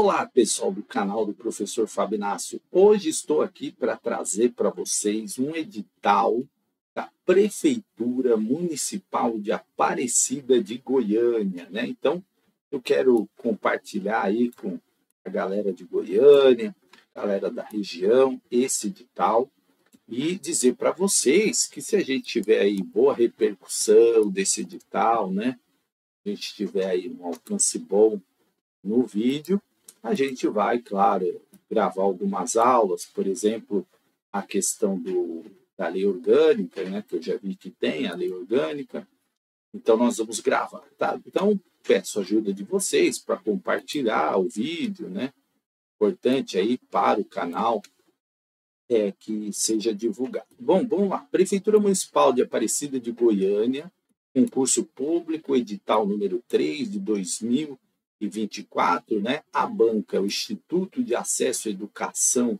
Olá, pessoal do canal do Professor Fabinácio. Hoje estou aqui para trazer para vocês um edital da Prefeitura Municipal de Aparecida de Goiânia, né? Então, eu quero compartilhar aí com a galera de Goiânia, galera da região, esse edital e dizer para vocês que se a gente tiver aí boa repercussão desse edital, né? A gente tiver aí um alcance bom no vídeo, a gente vai, claro, gravar algumas aulas, por exemplo, a questão do, da lei orgânica, né, que eu já vi que tem a lei orgânica. Então, nós vamos gravar, tá? Então, peço ajuda de vocês para compartilhar o vídeo, né? Importante aí para o canal é que seja divulgado. Bom, vamos lá. Prefeitura Municipal de Aparecida de Goiânia, concurso público, edital número 3 de 2000 2024, né, a banca, o Instituto de Acesso à Educação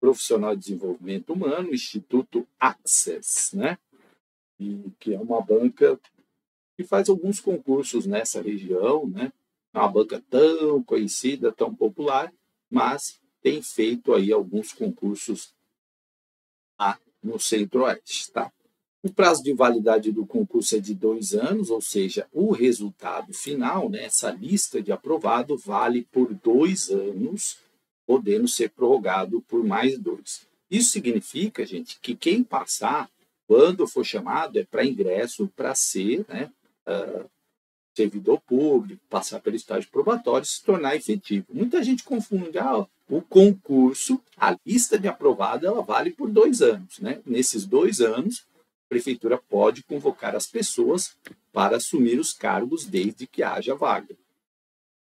Profissional de Desenvolvimento Humano, o Instituto Access, né, e, que é uma banca que faz alguns concursos nessa região, né, é uma banca tão conhecida, tão popular, mas tem feito aí alguns concursos lá no Centro-Oeste, tá? O prazo de validade do concurso é de dois anos, ou seja, o resultado final, né, essa lista de aprovado, vale por dois anos, podendo ser prorrogado por mais dois. Isso significa, gente, que quem passar, quando for chamado, é para ingresso para ser né, uh, servidor público, passar pelo estágio probatório, se tornar efetivo. Muita gente confunde ah, o concurso, a lista de aprovado, ela vale por dois anos. Né? Nesses dois anos, prefeitura pode convocar as pessoas para assumir os cargos desde que haja vaga.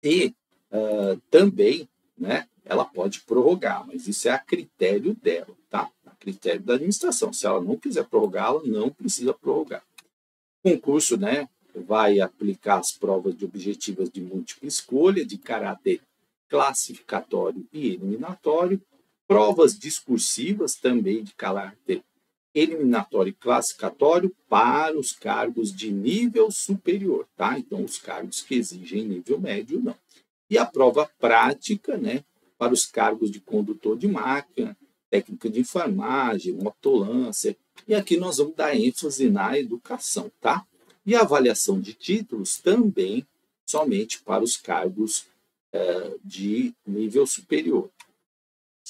E uh, também, né, ela pode prorrogar, mas isso é a critério dela, tá? A critério da administração. Se ela não quiser prorrogar, ela não precisa prorrogar. O concurso, né, vai aplicar as provas de objetivas de múltipla escolha, de caráter classificatório e eliminatório, provas discursivas também de caráter eliminatório e classificatório para os cargos de nível superior, tá? Então, os cargos que exigem nível médio, não. E a prova prática, né, para os cargos de condutor de máquina, técnica de enfermagem, motolância. E aqui nós vamos dar ênfase na educação, tá? E a avaliação de títulos também somente para os cargos é, de nível superior.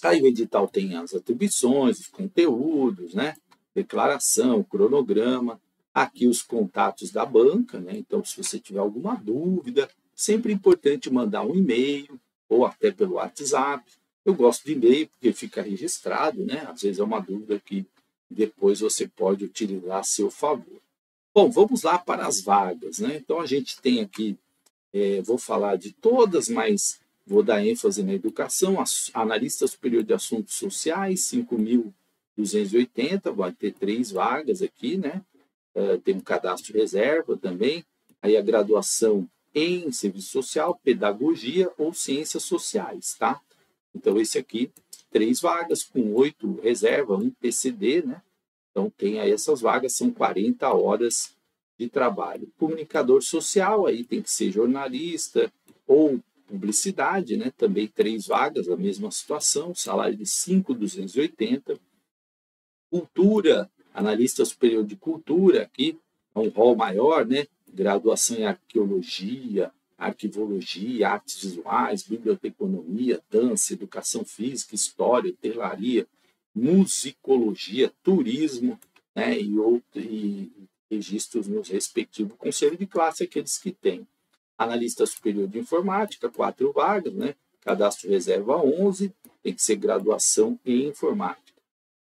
Aí o edital tem as atribuições, os conteúdos, né? Declaração, cronograma, aqui os contatos da banca, né? Então, se você tiver alguma dúvida, sempre é importante mandar um e-mail ou até pelo WhatsApp. Eu gosto de e-mail porque fica registrado, né? Às vezes é uma dúvida que depois você pode utilizar a seu favor. Bom, vamos lá para as vagas, né? Então a gente tem aqui, é, vou falar de todas, mas vou dar ênfase na educação, analista superior de assuntos sociais, 5 mil 280, vai ter três vagas aqui, né? Uh, tem um cadastro reserva também. Aí a graduação em serviço social, pedagogia ou ciências sociais, tá? Então, esse aqui, três vagas com oito reserva, um PCD, né? Então, tem aí essas vagas, são 40 horas de trabalho. Comunicador social, aí tem que ser jornalista ou publicidade, né? Também três vagas, a mesma situação, salário de 5,280 cultura, analista superior de cultura, aqui é um rol maior, né? Graduação em arqueologia, arquivologia, artes visuais, biblioteconomia, dança, educação física, história, telaria, musicologia, turismo, né? E, outro, e registros nos respectivos conselho de classe, aqueles que têm. Analista superior de informática, quatro vagas, né? Cadastro reserva 11, tem que ser graduação em informática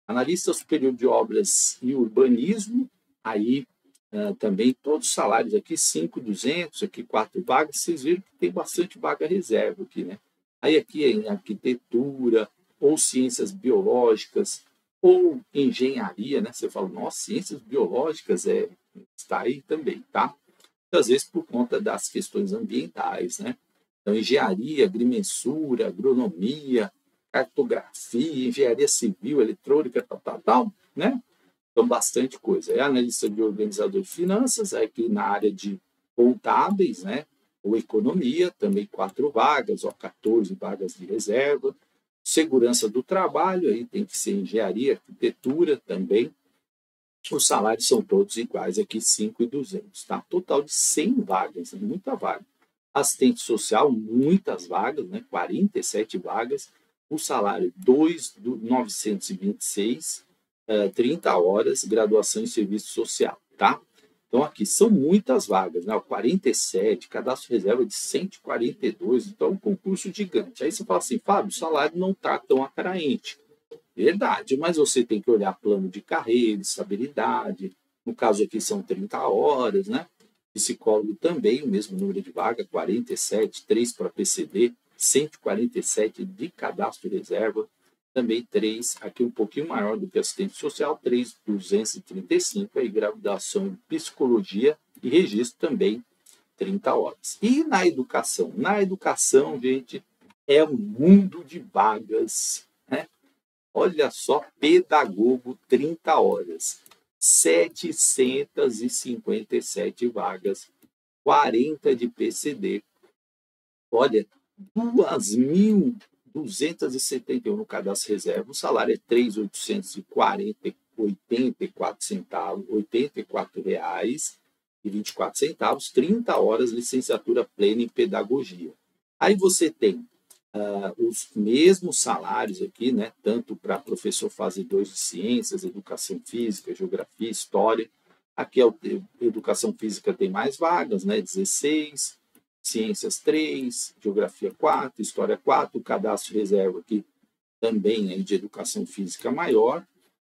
analista superior de obras e urbanismo, aí uh, também todos os salários aqui, 5,200, aqui quatro vagas, vocês viram que tem bastante vaga reserva aqui, né? Aí aqui é em arquitetura, ou ciências biológicas, ou engenharia, né? Você fala, nossa, ciências biológicas é, está aí também, tá? Às vezes por conta das questões ambientais, né? Então, engenharia, agrimensura, agronomia, cartografia, engenharia civil, eletrônica, tal, tal, tal, né? Então, bastante coisa. É analista de organizador de finanças, aqui na área de contábeis, né? Ou economia, também quatro vagas, ó, 14 vagas de reserva. Segurança do trabalho, aí tem que ser engenharia, arquitetura também. Os salários são todos iguais aqui, 5,200, tá? Total de 100 vagas, né? muita vaga. Assistente social, muitas vagas, né? 47 vagas. O salário, 2,926, uh, 30 horas, graduação em serviço social, tá? Então, aqui são muitas vagas, né? 47, cadastro reserva de 142, então é um concurso gigante. Aí você fala assim, Fábio, o salário não está tão atraente. Verdade, mas você tem que olhar plano de carreira, estabilidade. No caso aqui são 30 horas, né? Psicólogo também, o mesmo número de vaga, 47, 3 para PCD, 147 de cadastro reserva também 3, aqui um pouquinho maior do que assistente social, 3,235, aí graduação em psicologia e registro também 30 horas. E na educação? Na educação, gente, é um mundo de vagas. Né? Olha só, pedagogo, 30 horas, 757 vagas, 40 de PCD. Olha, 2 mil 271 no cadastro reserva, o salário é 3.840, centavos, 84 reais e 24 centavos, 30 horas licenciatura plena em pedagogia. Aí você tem uh, os mesmos salários aqui, né, tanto para professor fase 2 de ciências, educação física, geografia, história. Aqui é o, educação física tem mais vagas, né, 16, Ciências 3, Geografia 4, História 4, Cadastro Reserva aqui também é de Educação Física maior,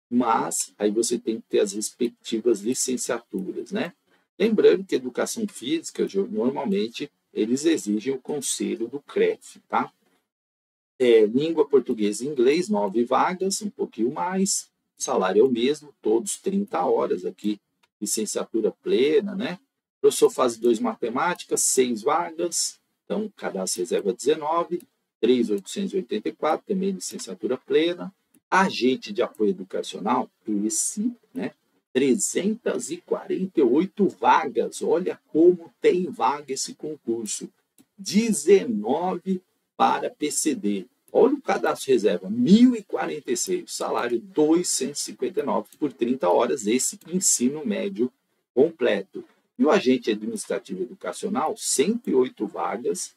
mas aí você tem que ter as respectivas licenciaturas, né? Lembrando que Educação Física, normalmente, eles exigem o conselho do CREF, tá? É, língua portuguesa e inglês, nove vagas, um pouquinho mais, salário é o mesmo, todos 30 horas aqui, licenciatura plena, né? Professor fase 2 matemática, 6 vagas, então cadastro reserva 19, 3.884, também licenciatura plena. Agente de apoio educacional, esse, né? 348 vagas. Olha como tem vaga esse concurso. 19 para PCD. Olha o cadastro reserva, 1.046, salário 259 por 30 horas, esse ensino médio completo. E o agente administrativo educacional, 108 vagas,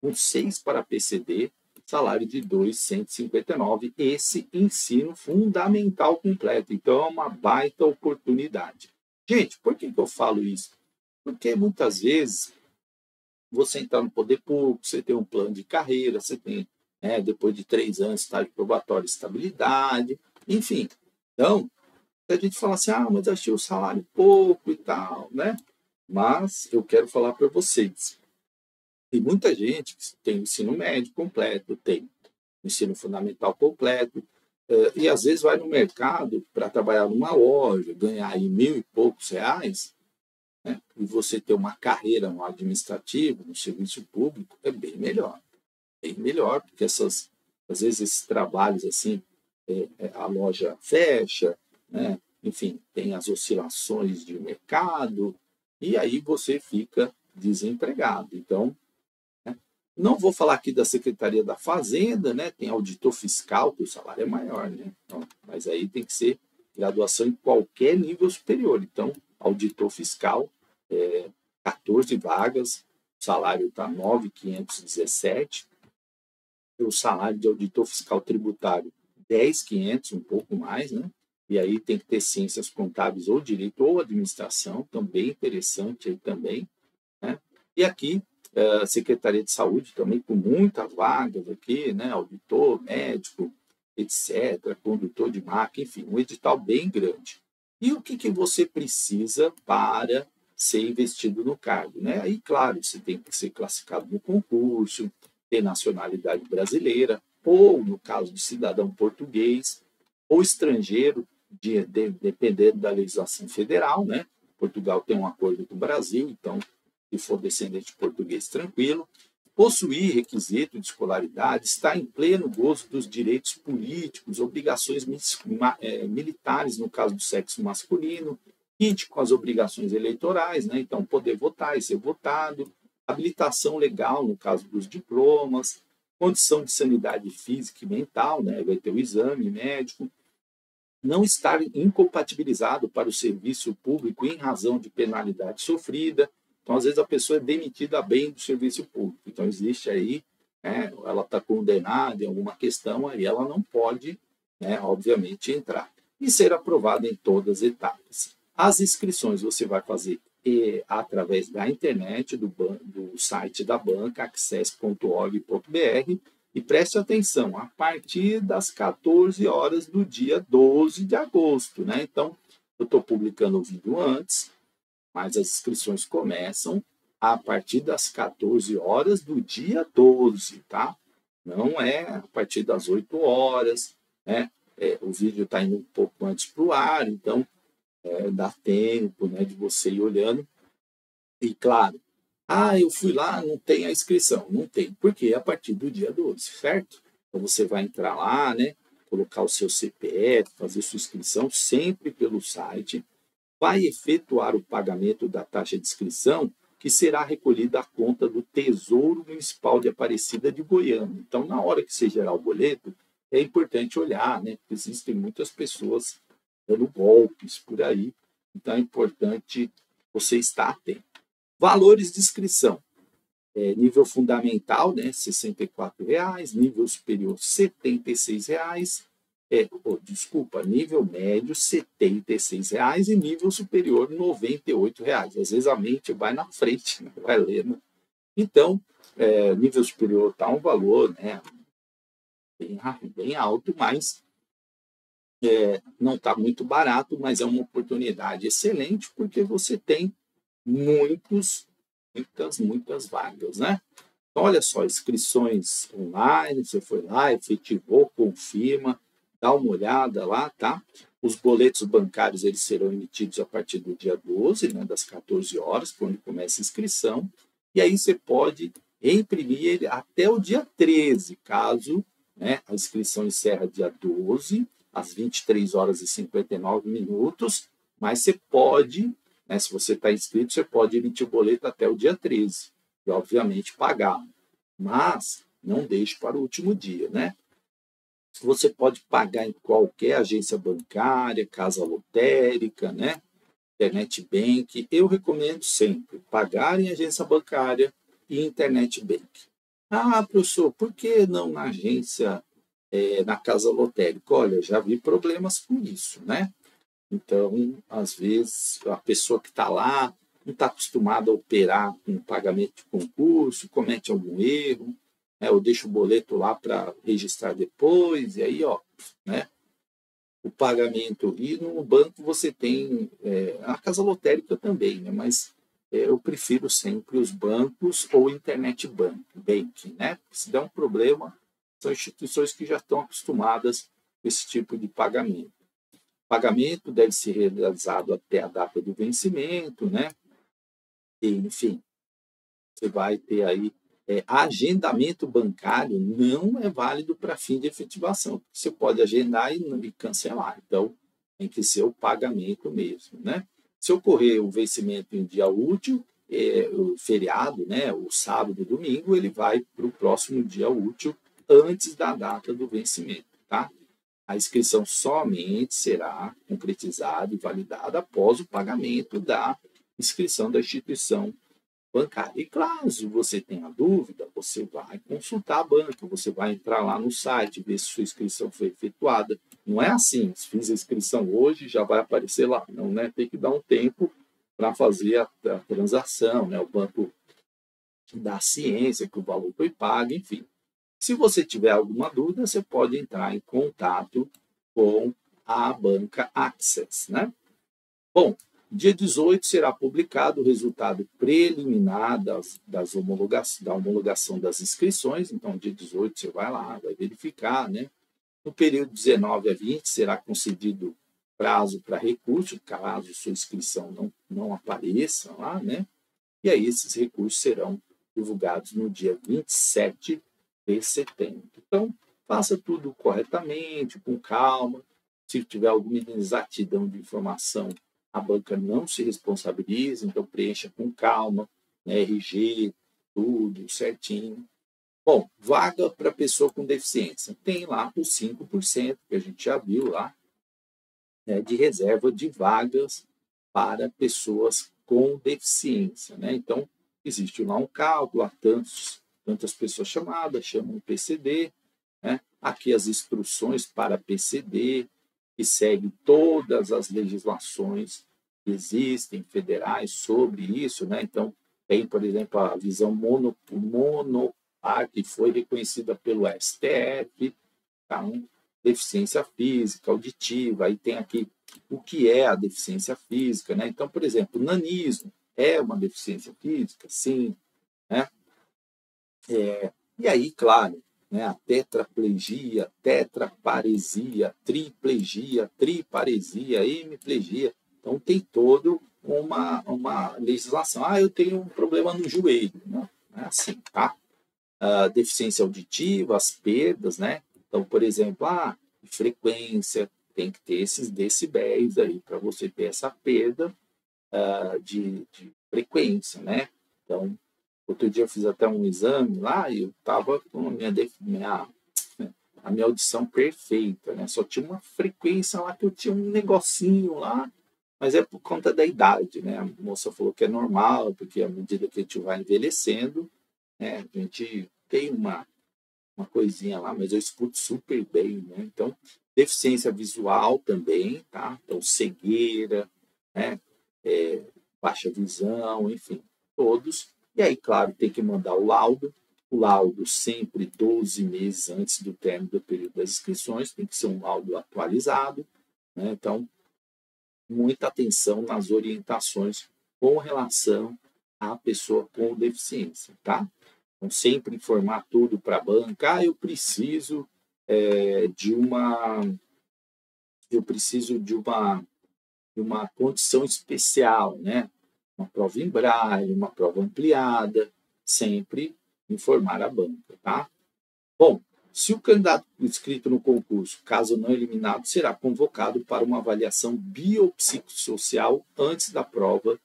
com 6 para PCD, salário de 2,159. Esse ensino fundamental completo. Então, é uma baita oportunidade. Gente, por que, eu falo isso? Porque muitas vezes você entrar no poder público, você tem um plano de carreira, você tem, né, depois de três anos, estágio probatório, estabilidade, enfim. Então, a gente fala assim, ah, mas achei o salário pouco e tal, né? Mas eu quero falar para vocês. Tem muita gente que tem ensino médio completo, tem ensino fundamental completo, eh, e às vezes vai no mercado para trabalhar numa loja, ganhar aí mil e poucos reais, né? e você ter uma carreira no administrativo, no serviço público, é bem melhor. Bem melhor, porque essas, às vezes esses trabalhos assim, é, é, a loja fecha, né? enfim, tem as oscilações de mercado, e aí você fica desempregado. Então, né? não vou falar aqui da Secretaria da Fazenda, né? Tem auditor fiscal, que o salário é maior, né? Então, mas aí tem que ser graduação em qualquer nível superior. Então, auditor fiscal, é, 14 vagas, o salário está 9,517. O salário de auditor fiscal tributário, 10,500, um pouco mais, né? E aí tem que ter ciências contábeis ou direito ou administração, também interessante aí também. Né? E aqui, a é, Secretaria de Saúde também com muitas vagas aqui, né? auditor, médico, etc., condutor de máquina, enfim, um edital bem grande. E o que, que você precisa para ser investido no cargo? Né? Aí, claro, você tem que ser classificado no concurso, ter nacionalidade brasileira, ou, no caso de cidadão português, ou estrangeiro, de, de, dependendo da legislação federal, né? Portugal tem um acordo com o Brasil, então, se for descendente português, tranquilo. Possuir requisito de escolaridade, estar em pleno gozo dos direitos políticos, obrigações é, militares, no caso do sexo masculino, com as obrigações eleitorais, né? Então, poder votar e ser votado, habilitação legal, no caso dos diplomas, condição de sanidade física e mental, né? vai ter o exame médico, não estar incompatibilizado para o serviço público em razão de penalidade sofrida. Então, às vezes, a pessoa é demitida bem do serviço público. Então, existe aí, né, ela está condenada em alguma questão, aí ela não pode, né, obviamente, entrar. E ser aprovada em todas as etapas. As inscrições você vai fazer e, através da internet, do, do site da banca, access.org.br, e preste atenção, a partir das 14 horas do dia 12 de agosto, né? Então, eu estou publicando o vídeo antes, mas as inscrições começam a partir das 14 horas do dia 12, tá? Não é a partir das 8 horas, né? É, o vídeo está indo um pouco antes para o ar, então é, dá tempo né, de você ir olhando. E claro, ah, eu fui lá, não tem a inscrição. Não tem, porque é a partir do dia 12, certo? Então você vai entrar lá, né? Colocar o seu CPF, fazer sua inscrição sempre pelo site. Vai efetuar o pagamento da taxa de inscrição, que será recolhida à conta do Tesouro Municipal de Aparecida de Goiânia. Então, na hora que você gerar o boleto, é importante olhar, né? Porque existem muitas pessoas dando golpes por aí. Então, é importante você estar atento. Valores de inscrição. É, nível fundamental, né, R$ 64,00, nível superior, R$ 76,00, é, oh, desculpa, nível médio, R$ 76,00 e nível superior, R$ 98,00. Às vezes a mente vai na frente, né, vai lendo. Né? Então, é, nível superior está um valor né, bem, bem alto, mas é, não está muito barato, mas é uma oportunidade excelente porque você tem muitos, muitas, muitas vagas, né? Então, olha só, inscrições online, você foi lá, efetivou, confirma, dá uma olhada lá, tá? Os boletos bancários eles serão emitidos a partir do dia 12, né, das 14 horas, quando começa a inscrição, e aí você pode imprimir ele até o dia 13, caso né, a inscrição encerra dia 12, às 23 horas e 59 minutos, mas você pode né? Se você está inscrito, você pode emitir o boleto até o dia 13 e, obviamente, pagar. Mas não deixe para o último dia. Né? Você pode pagar em qualquer agência bancária, casa lotérica, né? internet bank. Eu recomendo sempre pagar em agência bancária e internet bank. Ah, professor, por que não na agência, é, na casa lotérica? Olha, já vi problemas com isso, né? Então, às vezes, a pessoa que está lá não está acostumada a operar com pagamento de concurso, comete algum erro, né, ou deixa o boleto lá para registrar depois, e aí, ó, né, o pagamento. E no banco você tem, é, a casa lotérica também, né, mas é, eu prefiro sempre os bancos ou internet bank, banking, né? Se der um problema, são instituições que já estão acostumadas com esse tipo de pagamento pagamento deve ser realizado até a data do vencimento, né? E, enfim, você vai ter aí é, agendamento bancário não é válido para fim de efetivação. Você pode agendar e, e, cancelar. Então, tem que ser o pagamento mesmo, né? Se ocorrer o vencimento em dia útil, é, o feriado, né, o sábado, domingo, ele vai para o próximo dia útil antes da data do vencimento, tá? A inscrição somente será concretizada e validada após o pagamento da inscrição da instituição bancária. E caso você tenha dúvida, você vai consultar a banca, você vai entrar lá no site, ver se sua inscrição foi efetuada. Não é assim, se fiz a inscrição hoje, já vai aparecer lá. Não, né? Tem que dar um tempo para fazer a, a, transação, né? O banco dá ciência que o valor foi pago, enfim. Se você tiver alguma dúvida, você pode entrar em contato com a banca Access. Né? Bom, dia 18 será publicado o resultado preliminar das, das homologação, da homologação das inscrições. Então, dia 18 você vai lá, vai verificar. Né? No período 19 a 20 será concedido prazo para recurso, caso sua inscrição não, não apareça lá, né? E aí esses recursos serão divulgados no dia 27 de setembro. Então, faça tudo corretamente, com calma. Se tiver alguma inexatidão de informação, a banca não se responsabiliza, então preencha com calma, né, RG, tudo certinho. Bom, vaga para pessoa com deficiência. Tem lá os 5%, que a gente já viu lá, né, de reserva de vagas para pessoas com deficiência. Né? Então, existe lá um cálculo, há tantos, tantas pessoas chamadas, chamam o PCD. Né? Aqui as instruções para PCD, que segue todas as legislações que existem federais sobre isso. Né? Então, tem, por exemplo, a visão mono, monopar, que foi reconhecida pelo STF, tá? deficiência física, auditiva, aí tem aqui o que é a deficiência física, né? Então, por exemplo, nanismo é uma deficiência física? Sim, né? É, e aí, claro, né, a tetraplegia, tetraparesia, triplegia, triparesia, hemiplegia. Então, tem todo uma, uma legislação. Ah, eu tenho um problema no joelho. Não, não é assim, tá? Uh, deficiência auditiva, as perdas, né? Então, por exemplo, ah, frequência, tem que ter esses decibéis aí para você ter essa perda uh, de, de, frequência, né? Então, outro dia eu fiz até um exame lá e eu estava com a minha, minha, a minha audição perfeita, né? Só tinha uma frequência lá que eu tinha um negocinho lá, mas é por conta da idade, né? A moça falou que é normal, porque à medida que a gente vai envelhecendo, né, a gente tem uma, uma coisinha lá, mas eu escuto super bem, né? Então, deficiência visual também, tá? Então, cegueira, né? É, baixa visão, enfim, todos. E aí, claro, tem que mandar o laudo. O laudo sempre 12 meses antes do término do período das inscrições, tem que ser um laudo atualizado. Né? Então, muita atenção nas orientações com relação à pessoa com deficiência, tá? Então, sempre informar tudo para a banca. Ah, eu preciso é, de uma eu preciso de uma de uma condição especial, né? Uma prova em braille, uma prova ampliada, sempre informar a banca, tá? Bom, se o candidato inscrito no concurso, caso não eliminado, será convocado para uma avaliação biopsicossocial antes da prova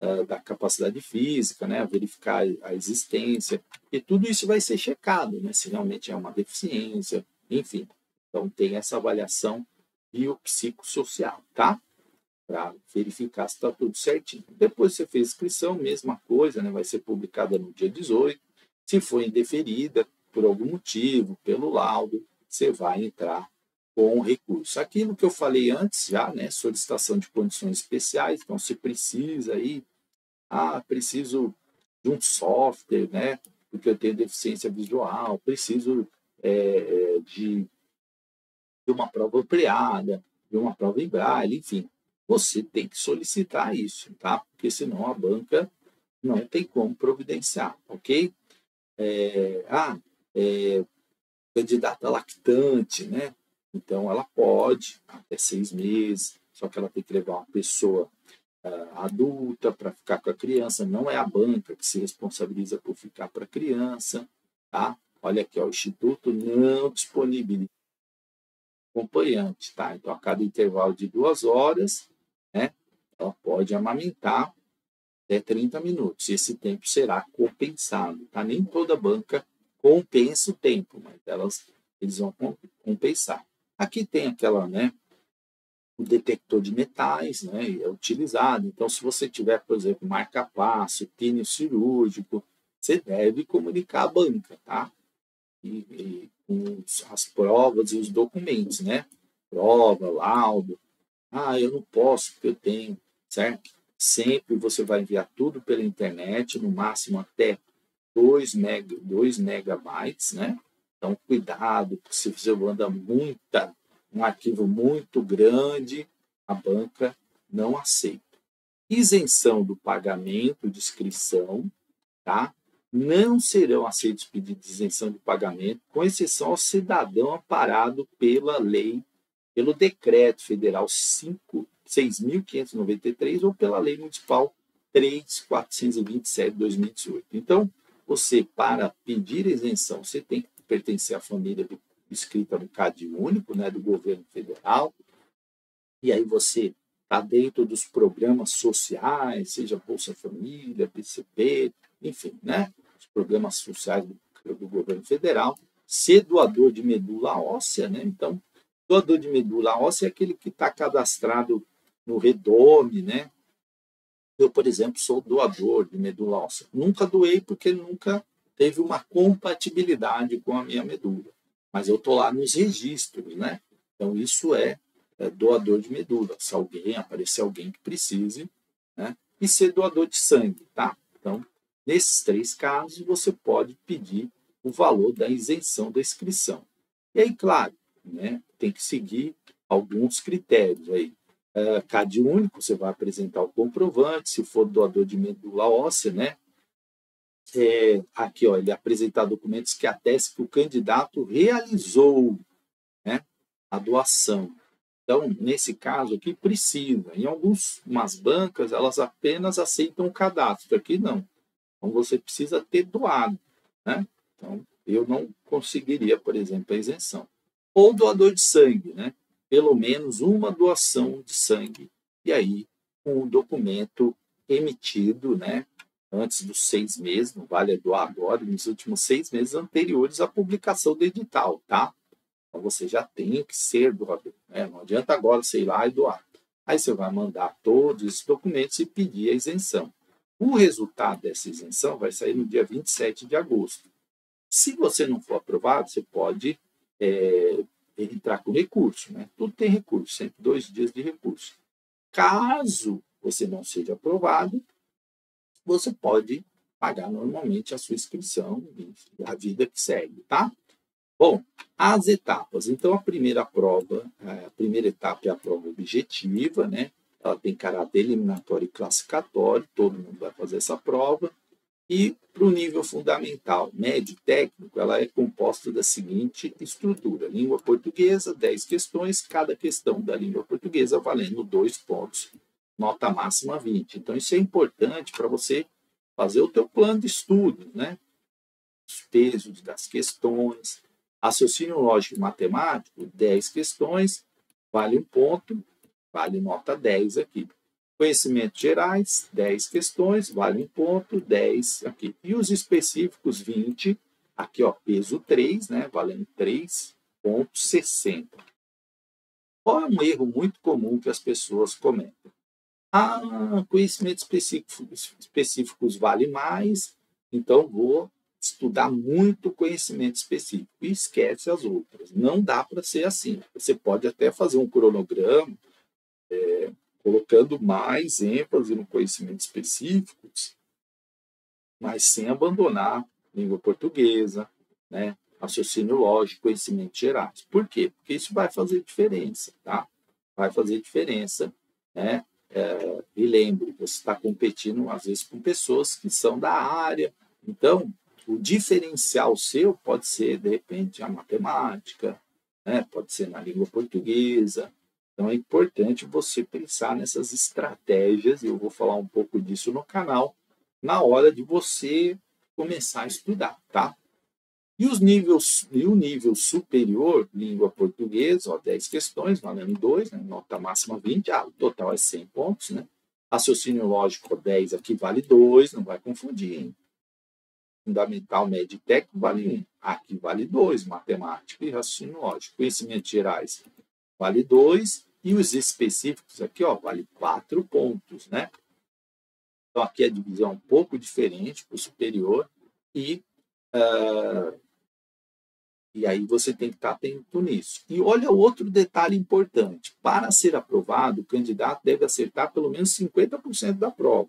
uh, da capacidade física, né? verificar a existência, e tudo isso vai ser checado, né? se realmente é uma deficiência, enfim, então tem essa avaliação biopsicossocial, tá? Para verificar se está tudo certinho. Depois você fez inscrição, mesma coisa, né? Vai ser publicada no dia 18. Se for indeferida por algum motivo, pelo laudo, você vai entrar com recurso. Aquilo que eu falei antes já, né? Solicitação de condições especiais. Então, se precisa aí, ah, preciso de um software, né? Porque eu tenho deficiência visual, preciso é, é, de, de uma prova ampliada, de uma prova em braille, enfim. Você tem que solicitar isso, tá? Porque senão a banca não tem como providenciar, ok? É, ah, é, candidata lactante, né? Então ela pode até seis meses, só que ela tem que levar uma pessoa uh, adulta para ficar com a criança. Não é a banca que se responsabiliza por ficar para a criança, tá? Olha aqui, ó, o Instituto não disponibiliza acompanhante, tá? Então, a cada intervalo de duas horas, né, ela pode amamentar até 30 minutos. Esse tempo será compensado, tá? Nem toda banca compensa o tempo, mas elas, eles vão compensar. Aqui tem aquela, né, o detector de metais, né, é utilizado. Então, se você tiver, por exemplo, marca-passo, pino cirúrgico, você deve comunicar à banca, tá? e, e com as provas e os documentos, né? Prova, laudo. Ah, eu não posso porque eu tenho, certo? Sempre você vai enviar tudo pela internet, no máximo até 2, mega, 2 megabytes, né? Então, cuidado, se você manda muita, um arquivo muito grande, a banca não aceita. Isenção do pagamento de inscrição, tá? não serão aceitos pedidos de isenção de pagamento, com exceção ao cidadão amparado pela lei, pelo decreto federal 6.593 ou pela lei municipal 3.427 de 2018. Então, você, para pedir isenção, você tem que pertencer à família do, escrita no CAD único, né, do governo federal, e aí você está dentro dos programas sociais, seja Bolsa Família, PCP, enfim, né? os programas sociais do, do governo federal, ser doador de medula óssea, né? Então, doador de medula óssea é aquele que está cadastrado no Redome, né? Eu, por exemplo, sou doador de medula óssea. Nunca doei porque nunca teve uma compatibilidade com a minha medula. Mas eu estou lá nos registros, né? Então, isso é, é, doador de medula. Se alguém aparecer alguém que precise, né? E ser doador de sangue, tá? Então, nesses três casos, você pode pedir o valor da isenção da inscrição. E aí, claro, né, tem que seguir alguns critérios aí. Uh, CAD único, você vai apresentar o comprovante, se for doador de medula óssea, né? É, aqui, ó, ele apresentar documentos que atestem que o candidato realizou né, a doação. Então, nesse caso aqui, precisa. Em algumas bancas, elas apenas aceitam o cadastro. Aqui, não. Então, você precisa ter doado. Né? Então, eu não conseguiria, por exemplo, a isenção. Ou doador de sangue, né? Pelo menos uma doação de sangue. E aí, um o documento emitido, né? Antes dos seis meses, não vale doar agora, nos últimos seis meses anteriores à publicação do edital, tá? Então, você já tem que ser doador. Né? Não adianta agora ir lá e doar. Aí você vai mandar todos esses documentos e pedir a isenção. O resultado dessa isenção vai sair no dia 27 de agosto. Se você não for aprovado, você pode é, entrar com recurso. Né? Tudo tem recurso, sempre dois dias de recurso. Caso você não seja aprovado, você pode pagar normalmente a sua inscrição e a vida que segue, tá? Bom, as etapas. Então, a primeira prova, a primeira etapa é a prova objetiva, né? Ela tem caráter eliminatório e classificatório, todo mundo vai fazer essa prova. E para o nível fundamental, médio técnico, ela é composta da seguinte estrutura: língua portuguesa, 10 questões, cada questão da língua portuguesa valendo 2 pontos, nota máxima 20. Então, isso é importante para você fazer o teu plano de estudo, né? Os pesos das questões, raciocínio lógico e matemático, 10 questões, vale um ponto, vale nota 10 aqui. Conhecimentos gerais, 10 questões, vale um ponto, 10 aqui. E os específicos, 20, aqui ó, peso 3, né, valendo 3,60. Qual é um erro muito comum que as pessoas cometem? Ah, conhecimentos específicos, específicos vale mais, então vou estudar muito conhecimento específico e esquece as outras. Não dá para ser assim. Você pode até fazer um cronograma, é, colocando mais ênfase no conhecimento específico, mas sem abandonar língua portuguesa, né? raciocínio lógico, conhecimentos gerais. Por quê? Porque isso vai fazer diferença, tá? Vai fazer diferença, né? É, e lembre, você está competindo às vezes com pessoas que são da área, então o diferencial seu pode ser de repente a matemática, né? Pode ser na língua portuguesa, então é importante você pensar nessas estratégias, e eu vou falar um pouco disso no canal, na hora de você começar a estudar, tá? E os níveis, e o nível superior, língua portuguesa, ó, 10 questões, valendo 2, né? nota máxima 20, ah, o total é 100 pontos, né? Raciocínio lógico, 10, aqui vale 2, não vai confundir, hein? Fundamental, médio e técnico, vale 1. Aqui vale 2, matemática e raciocínio lógico. Conhecimentos gerais, vale 2, e os específicos aqui, ó, vale 4 pontos, né? Então, aqui a divisão é um pouco diferente para o superior, e, uh, e aí você tem que estar atento nisso. E olha outro detalhe importante: para ser aprovado, o candidato deve acertar pelo menos 50% da prova.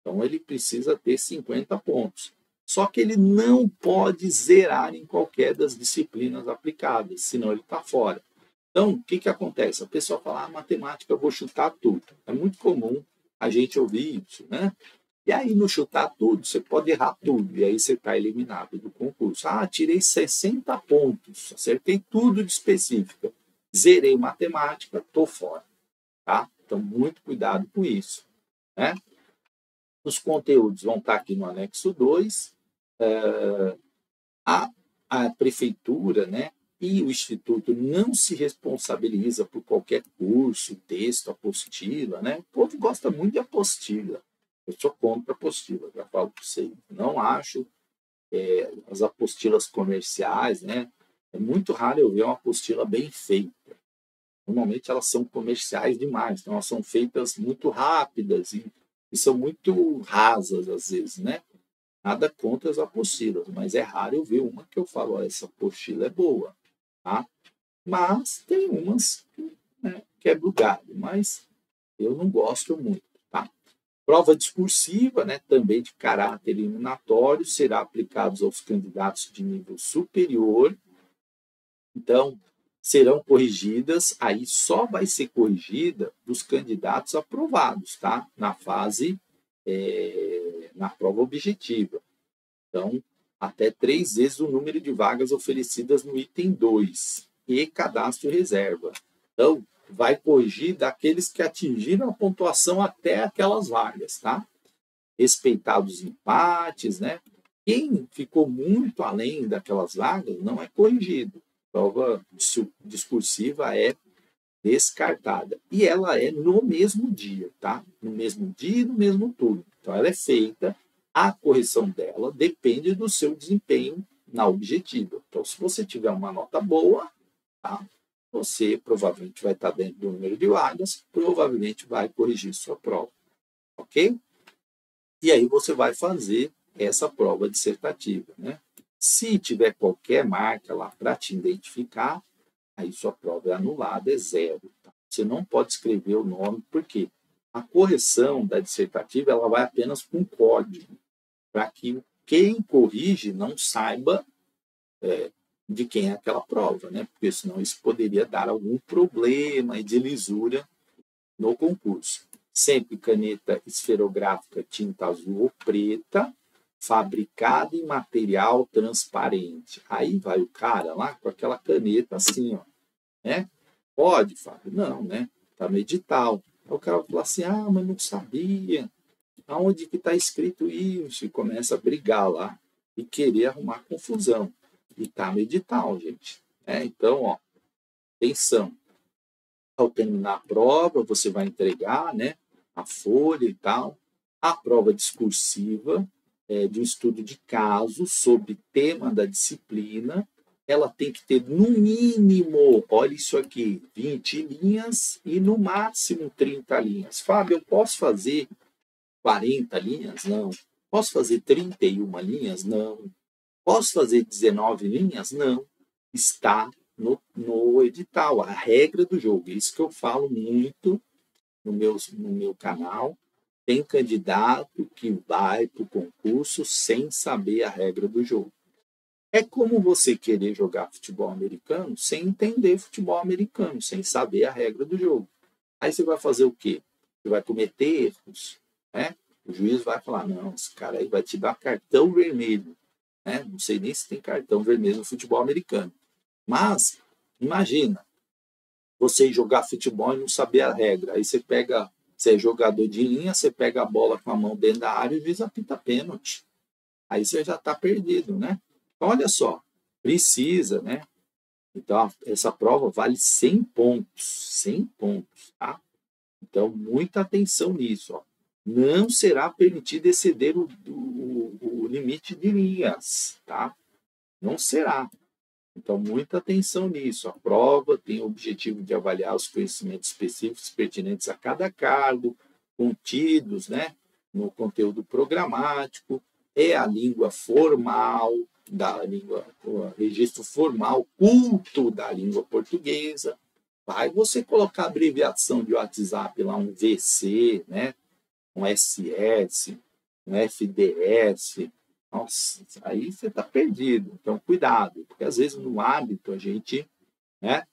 Então, ele precisa ter 50 pontos. Só que ele não pode zerar em qualquer das disciplinas aplicadas, senão ele está fora. Então, o que, que acontece? A pessoa fala, ah, matemática, eu vou chutar tudo. É muito comum a gente ouvir isso, né? E aí, no chutar tudo, você pode errar tudo, e aí você está eliminado do concurso. Ah, tirei 60 pontos, acertei tudo de específica, zerei matemática, estou fora. Tá? Então, muito cuidado com isso. Né? Os conteúdos vão estar tá aqui no anexo 2. É, a, a prefeitura, né, e o Instituto não se responsabiliza por qualquer curso, texto, apostila, né? O povo gosta muito de apostila. Eu sou contra apostila, já falo para vocês. Não acho é, as apostilas comerciais, né? É muito raro eu ver uma apostila bem feita. Normalmente elas são comerciais demais, então elas são feitas muito rápidas e, e são muito rasas às vezes, né? Nada contra as apostilas, mas é raro eu ver uma que eu falo, essa apostila é boa, tá? Mas tem umas né, que é bugado, mas eu não gosto muito, tá? Prova discursiva, né, também de caráter eliminatório, será aplicada aos candidatos de nível superior. Então, serão corrigidas, aí só vai ser corrigida dos candidatos aprovados, tá? Na fase, é, na prova objetiva. Então, até três vezes o número de vagas oferecidas no item 2 e cadastro reserva. Então, vai corrigir daqueles que atingiram a pontuação até aquelas vagas, tá? Respeitados empates, né? Quem ficou muito além daquelas vagas não é corrigido. Prova discursiva é descartada. E ela é no mesmo dia, tá? No mesmo dia e no mesmo turno. Então, ela é feita, a correção dela depende do seu desempenho na objetiva. Então, se você tiver uma nota boa, tá? você provavelmente vai estar dentro do número de vagas, provavelmente vai corrigir sua prova, ok? E aí você vai fazer essa prova dissertativa, né? Se tiver qualquer marca lá para te identificar, aí sua prova é anulada, é zero. Tá? Você não pode escrever o nome, porque a correção da dissertativa ela vai apenas com código, para que quem corrige não saiba é, de quem é aquela prova, né? Porque senão isso poderia dar algum problema de lisura no concurso. Sempre caneta esferográfica tinta azul ou preta, fabricada em material transparente. Aí vai o cara lá com aquela caneta assim, ó, né? Pode, Fábio? Não, né? Tá no edital. Aí o cara fala assim, ah, mas não sabia. Aonde que está escrito isso? E começa a brigar lá e querer arrumar confusão. E está no edital, gente. É, então, ó, atenção. Ao terminar a prova, você vai entregar né, a folha e tal. A prova discursiva é, de um estudo de caso sobre tema da disciplina. Ela tem que ter, no mínimo, olha isso aqui, 20 linhas e no máximo 30 linhas. Fábio, eu posso fazer 40 linhas? Não. Posso fazer 31 linhas? Não. Posso fazer 19 linhas? Não. Está no, no edital, a regra do jogo. Isso que eu falo muito no meu, no meu canal. Tem candidato que vai para o concurso sem saber a regra do jogo. É como você querer jogar futebol americano sem entender futebol americano, sem saber a regra do jogo. Aí você vai fazer o quê? Você vai cometer erros. Né? O juiz vai falar: não, esse cara aí vai te dar cartão vermelho. Né? Não sei nem se tem cartão vermelho no futebol americano. Mas, imagina, você jogar futebol e não saber a regra. Aí você pega, você é jogador de linha, você pega a bola com a mão dentro da área e diz apita pênalti. Aí você já está perdido, né? Olha só, precisa, né? Então, essa prova vale 100 pontos. 100 pontos, tá? Então, muita atenção nisso, ó não será permitido exceder o, o, o limite de linhas, tá? Não será. Então, muita atenção nisso. A prova tem o objetivo de avaliar os conhecimentos específicos pertinentes a cada cargo, contidos né, no conteúdo programático, é a língua formal da língua, o registro formal, culto da língua portuguesa. Vai você colocar abreviação de WhatsApp lá, um VC, né? um SS, um FDS. Nossa, aí você está perdido. Então, cuidado, porque às vezes no hábito a gente. Né,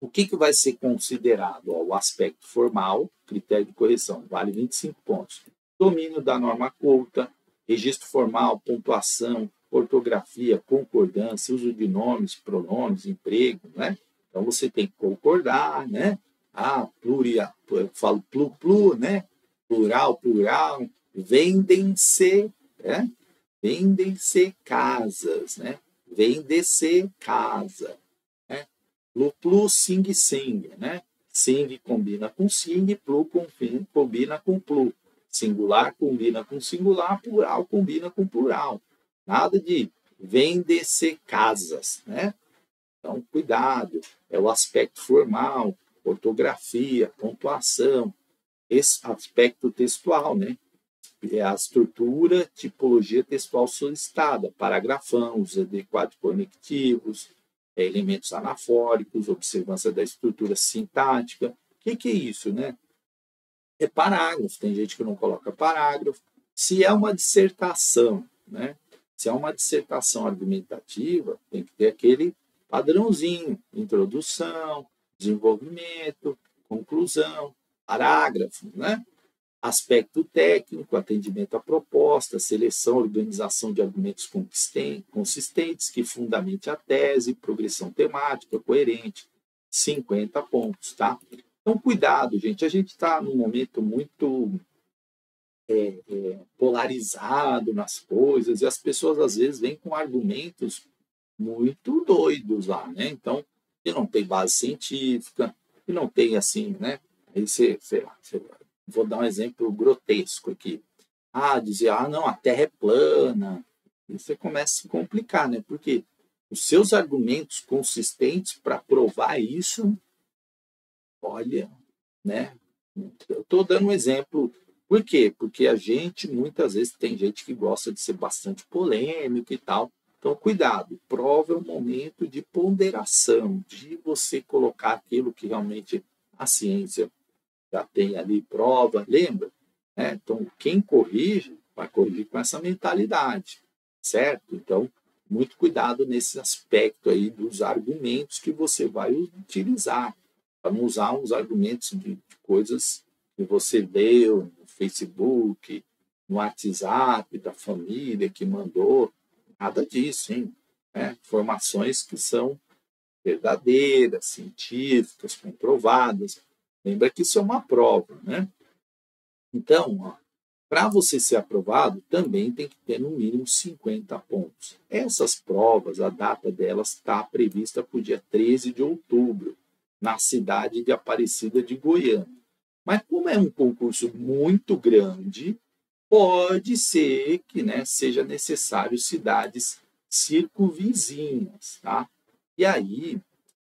o que, que vai ser considerado? Ó, o aspecto formal, critério de correção, vale 25 pontos. Domínio da norma culta, registro formal, pontuação, ortografia, concordância, uso de nomes, pronomes, emprego, né? Então você tem que concordar, né? Ah, pluria, eu falo plu, plu, né? plural, plural, vendem-se, né? vendem-se casas, né? Vende-se casa, né? Plu, plu, sing, sing, né? Sing combina com sing, plu combina com plu. Singular combina com singular, plural combina com plural. Nada de vender-se casas, né? Então, cuidado, é o aspecto formal, ortografia, pontuação, esse aspecto textual, né? É a estrutura, tipologia textual solicitada, paragrafão, os adequados conectivos, é, elementos anafóricos, observância da estrutura sintática. O que, que é isso, né? É parágrafo, tem gente que não coloca parágrafo. Se é uma dissertação, né? Se é uma dissertação argumentativa, tem que ter aquele padrãozinho, introdução, desenvolvimento, conclusão, parágrafo, né? aspecto técnico, atendimento à proposta, seleção, organização de argumentos consistentes que fundamente a tese, progressão temática coerente, 50 pontos, tá? Então, cuidado, gente. A gente está num momento muito é, é, polarizado nas coisas e as pessoas às vezes vêm com argumentos muito doidos lá, né? Então, que não tem base científica, que não tem assim, né? Aí você, sei lá, sei lá vou dar um exemplo grotesco aqui. Ah, dizer, ah, não, a Terra é plana. E você começa a se complicar, né? Porque os seus argumentos consistentes para provar isso, olha, né? Eu estou dando um exemplo. Por quê? Porque a gente, muitas vezes, tem gente que gosta de ser bastante polêmico e tal. Então, cuidado, prova é um momento de ponderação, de você colocar aquilo que realmente a ciência já tem ali prova, lembra? É, então, quem corrige, vai corrigir com essa mentalidade, certo? Então, muito cuidado nesse aspecto aí dos argumentos que você vai utilizar, para não usar uns argumentos de, de coisas que você leu Facebook, no WhatsApp da família que mandou, nada disso, hein? É, informações que são verdadeiras, científicas, comprovadas, Lembra que isso é uma prova, né? Então, para você ser aprovado, também tem que ter no mínimo 50 pontos. Essas provas, a data delas está prevista para o dia 13 de outubro, na cidade de Aparecida de Goiânia. Mas como é um concurso muito grande, pode ser que né, seja necessário cidades circunvizinhas, tá? E aí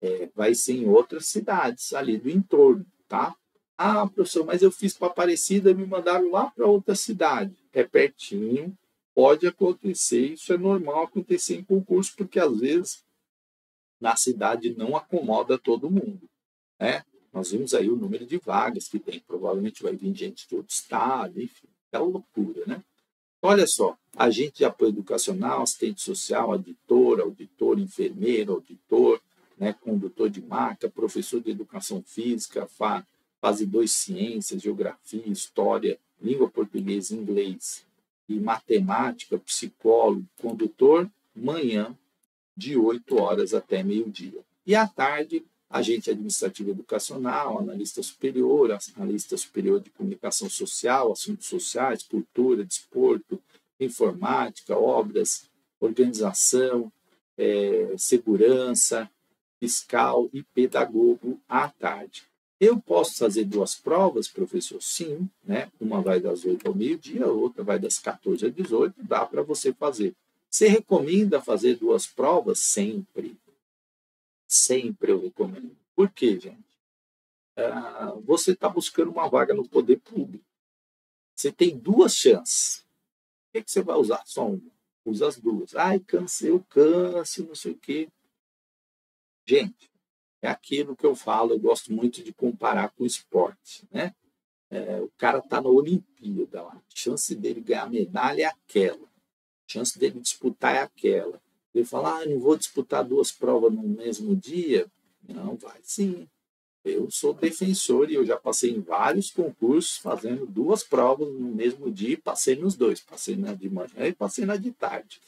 é, vai ser em outras cidades ali do entorno tá? Ah, professor, mas eu fiz para Aparecida me mandaram lá para outra cidade. É pertinho, pode acontecer, isso é normal acontecer em concurso, porque às vezes na cidade não acomoda todo mundo, né? Nós vimos aí o número de vagas que tem, provavelmente vai vir gente de outro estado, enfim, é loucura, né? Olha só, agente de apoio educacional, assistente social, auditor, auditor, enfermeiro, auditor, né, condutor de marca, professor de educação física, fase 2 ciências, geografia, história, língua portuguesa, inglês e matemática, psicólogo, condutor, manhã, de 8 horas até meio-dia. E à tarde, agente administrativo educacional, analista superior, analista superior de comunicação social, assuntos sociais, cultura, desporto, informática, obras, organização, é, segurança, fiscal e pedagogo à tarde. Eu posso fazer duas provas, professor? Sim, né? Uma vai das 8 ao meio-dia, a outra vai das 14 às 18, dá para você fazer. Você recomenda fazer duas provas? Sempre. Sempre eu recomendo. Por quê, gente? Ah, você está buscando uma vaga no poder público. Você tem duas chances. O que, que você vai usar? Só uma. Usa as duas. Ai, cansei, eu canso, não sei o quê. Gente, é aquilo que eu falo, eu gosto muito de comparar com o esporte, né? É, o cara está na Olimpíada lá, a chance dele ganhar medalha é aquela, a chance dele disputar é aquela. Ele fala, ah, não vou disputar duas provas no mesmo dia? Não, vai sim. Eu sou defensor e eu já passei em vários concursos fazendo duas provas no mesmo dia e passei nos dois. Passei na de manhã e passei na de tarde.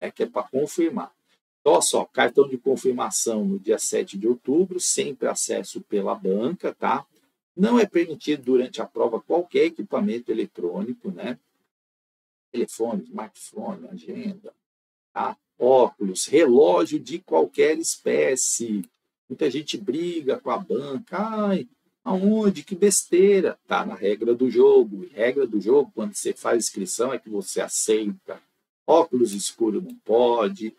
É que é para confirmar. Então, só, cartão de confirmação no dia 7 de outubro, sempre acesso pela banca, tá? Não é permitido durante a prova qualquer equipamento eletrônico, né? Telefone, smartphone, agenda, tá? óculos, relógio de qualquer espécie. Muita gente briga com a banca. Ai, aonde? Que besteira. Tá na regra do jogo. regra do jogo, quando você faz inscrição, é que você aceita Óculos escuros não pode,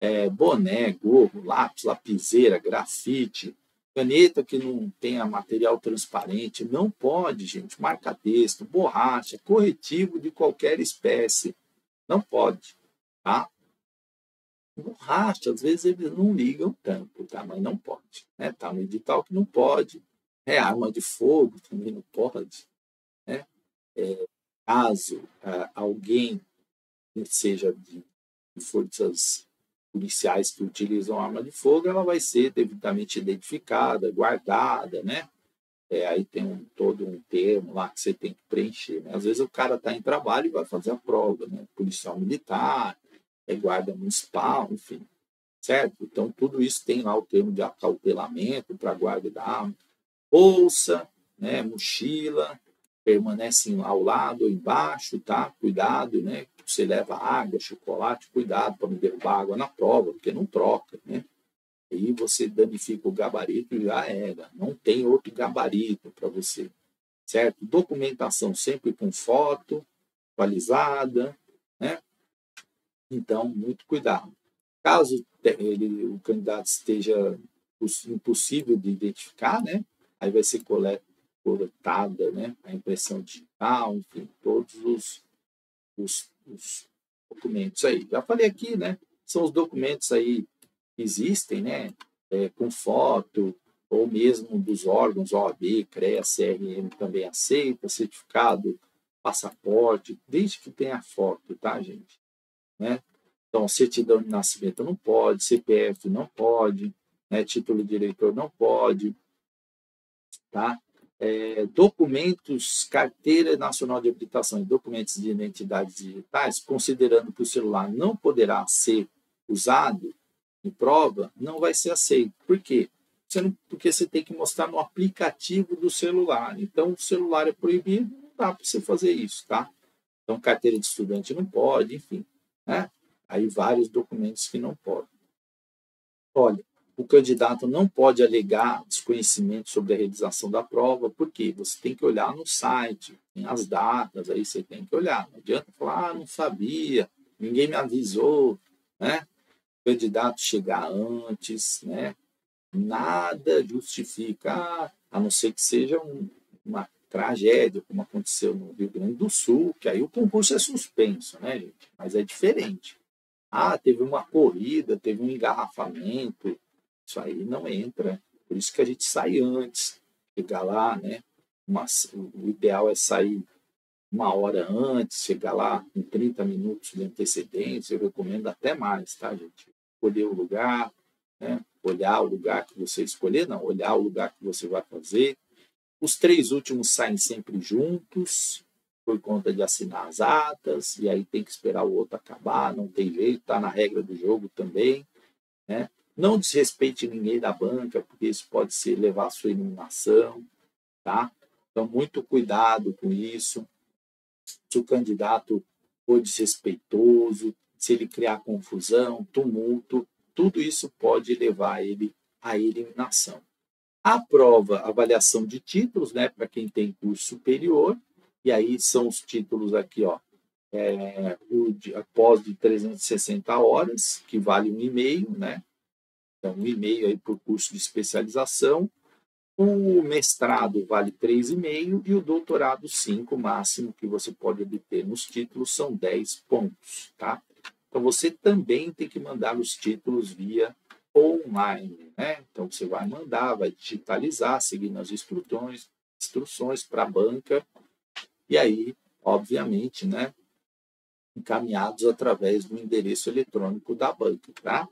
é, boné, gorro, lápis, lapiseira, grafite, caneta que não tenha material transparente, não pode, gente, marca-texto, borracha, corretivo de qualquer espécie, não pode, tá? Borracha, às vezes eles não ligam tanto, tá? Mas não pode, né? Tá no edital que não pode, é arma de fogo também não pode, né? É, caso uh, alguém seja de, de forças policiais que utilizam arma de fogo, ela vai ser devidamente identificada, guardada, né? É, aí tem um, todo um termo lá que você tem que preencher. Né? Às vezes o cara está em trabalho e vai fazer a prova, né? Policial militar, é guarda municipal, enfim, certo? Então tudo isso tem lá o termo de acautelamento para guarda da arma. Bolsa, né? Mochila, permanecem ao lado embaixo, tá? Cuidado, né? Você leva água, chocolate, cuidado para não derrubar água na prova, porque não troca, né? Aí você danifica o gabarito e já era. Não tem outro gabarito para você, certo? Documentação sempre com foto, atualizada, né? Então, muito cuidado. Caso ele, o candidato esteja impossível de identificar, né? Aí vai ser coleta coletada, né? a impressão digital, enfim, todos os, os, os, documentos aí. Já falei aqui, né? São os documentos aí que existem, né? É, com foto, ou mesmo dos órgãos OAB, CREA, CRM também aceita, certificado, passaporte, desde que tenha foto, tá, gente? Né? Então, certidão de nascimento não pode, CPF não pode, né? título de eleitor não pode, tá? é, documentos, carteira nacional de habilitação e documentos de identidade digitais, considerando que o celular não poderá ser usado em prova, não vai ser aceito. Por quê? Você não, porque você tem que mostrar no aplicativo do celular. Então, o celular é proibido, não dá para você fazer isso, tá? Então, carteira de estudante não pode, enfim. Né? Aí, vários documentos que não podem. Olha, o candidato não pode alegar desconhecimento sobre a realização da prova, porque você tem que olhar no site, tem as datas, aí você tem que olhar. Não adianta falar, ah, não sabia, ninguém me avisou, né? O candidato chegar antes, né? Nada justifica, a não ser que seja um, uma tragédia, como aconteceu no Rio Grande do Sul, que aí o concurso é suspenso, né, gente? Mas é diferente. Ah, teve uma corrida, teve um engarrafamento, isso aí não entra. Por isso que a gente sai antes, chegar lá, né? O ideal é sair uma hora antes, chegar lá com 30 minutos de antecedência, eu recomendo até mais, tá, gente? Escolher o lugar, né? olhar o lugar que você escolher, não, olhar o lugar que você vai fazer. Os três últimos saem sempre juntos, por conta de assinar as atas, e aí tem que esperar o outro acabar, não tem jeito, está na regra do jogo também. Né? Não desrespeite ninguém da banca, porque isso pode ser levar à sua eliminação, tá? Então, muito cuidado com isso. Se o candidato for desrespeitoso, se ele criar confusão, tumulto, tudo isso pode levar ele à eliminação. A prova, avaliação de títulos, né, para quem tem curso superior, e aí são os títulos aqui, ó, é, o de, após de 360 horas, que vale um e-mail, né, então, um e-mail aí por curso de especialização. O mestrado vale 3,5 e o doutorado 5, o máximo que você pode obter nos títulos são 10 pontos, tá? Então, você também tem que mandar os títulos via online, né? Então, você vai mandar, vai digitalizar, seguindo as instruções, instruções para a banca, e aí, obviamente, né, encaminhados através do endereço eletrônico da banca, tá?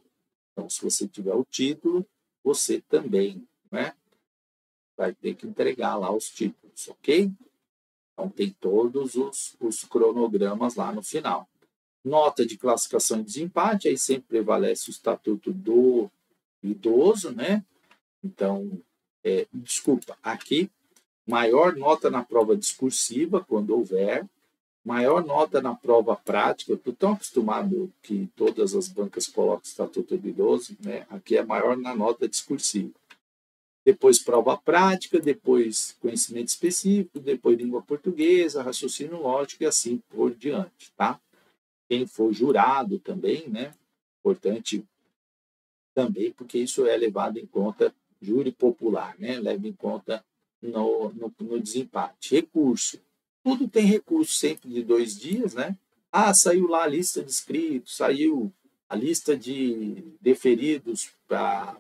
Então, se você tiver o título, você também né, vai ter que entregar lá os títulos, ok? Então, tem todos os, os cronogramas lá no final. Nota de classificação e desempate, aí sempre prevalece o estatuto do idoso, né? Então, é, desculpa, aqui, maior nota na prova discursiva, quando houver, Maior nota na prova prática, eu estou tão acostumado que todas as bancas colocam estatuto do idoso, né? aqui é maior na nota discursiva. Depois prova prática, depois conhecimento específico, depois língua portuguesa, raciocínio lógico e assim por diante, tá? Quem for jurado também, né? Importante também, porque isso é levado em conta, júri popular, né? Leva em conta no, no, no desempate. Recurso. Tudo tem recurso sempre de dois dias, né? Ah, saiu lá a lista de inscritos, saiu a lista de deferidos para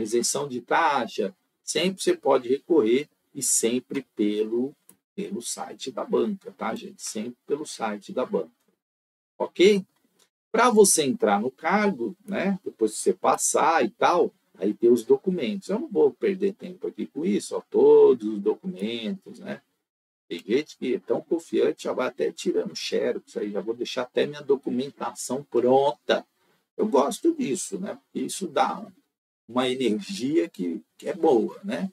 isenção de taxa. Sempre você pode recorrer e sempre pelo, pelo site da banca, tá, gente? Sempre pelo site da banca. Ok? Para você entrar no cargo, né? Depois que você passar e tal, aí tem os documentos. Eu não vou perder tempo aqui com isso, ó, todos os documentos, né? Tem gente que é tão confiante, já vai até tirando xerox, aí já vou deixar até minha documentação pronta. Eu gosto disso, né? Isso dá uma energia que, que é boa, né?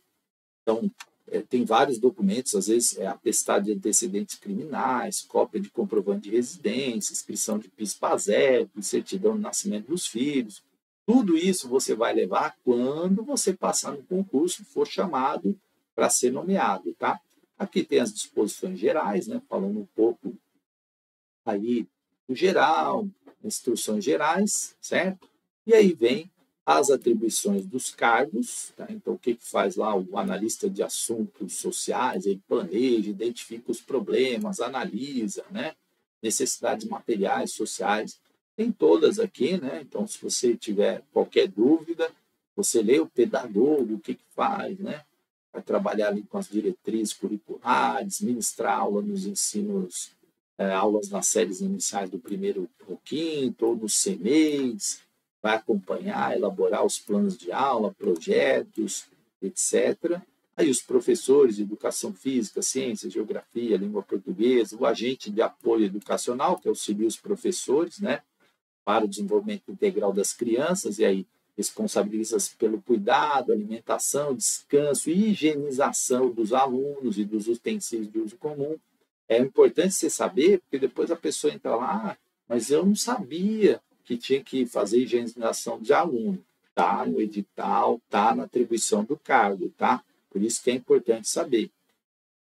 Então, é, tem vários documentos, às vezes é atestado de antecedentes criminais, cópia de comprovante de residência, inscrição de PIS-PASEP, certidão de nascimento dos filhos. Tudo isso você vai levar quando você passar no concurso, for chamado para ser nomeado, tá? Aqui tem as disposições gerais, né? Falando um pouco aí do geral, instruções gerais, certo? E aí vem as atribuições dos cargos, tá? então o que, que faz lá o analista de assuntos sociais, ele planeja, identifica os problemas, analisa, né? necessidades materiais, sociais, tem todas aqui, né? Então, se você tiver qualquer dúvida, você lê o pedagogo, o que, que faz, né? Vai trabalhar ali com as diretrizes curriculares, ministrar aula nos ensinos, é, aulas nas séries iniciais do primeiro ao quinto, ou nos CMEs, vai acompanhar, elaborar os planos de aula, projetos, etc. Aí os professores de educação física, ciência, geografia, língua portuguesa, o agente de apoio educacional, que auxilia os professores, né? para o desenvolvimento integral das crianças, e aí responsabiliza-se pelo cuidado, alimentação, descanso higienização dos alunos e dos utensílios de uso comum. É importante você saber, porque depois a pessoa entra lá, ah, mas eu não sabia que tinha que fazer higienização de aluno. Tá no edital, tá na atribuição do cargo, tá? Por isso que é importante saber.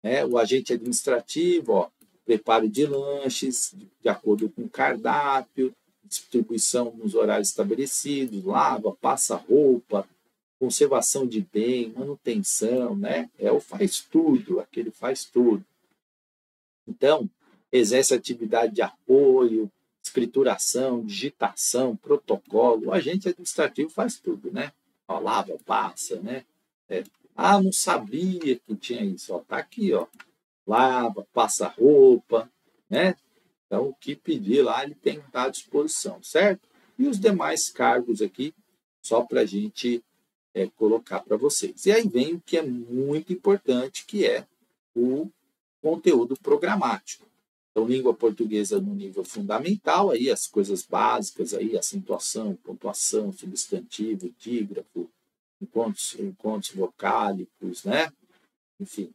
É, o agente administrativo, ó, preparo de lanches de acordo com o cardápio, distribuição nos horários estabelecidos, lava, passa roupa, conservação de bem, manutenção, né? É o faz tudo, aquele faz tudo. Então, exerce atividade de apoio, escrituração, digitação, protocolo. O agente administrativo faz tudo, né? Lava, passa, né? É. Ah, não sabia que tinha isso. Ó, tá aqui, ó. Lava, passa roupa, né? Então, o que pedir lá, ele tem que estar à disposição, certo? E os demais cargos aqui, só para a gente é, colocar para vocês. E aí vem o que é muito importante, que é o conteúdo programático. Então, língua portuguesa no nível fundamental, aí as coisas básicas, aí acentuação, pontuação, substantivo, dígrafo, encontros, encontros vocálicos, né? Enfim,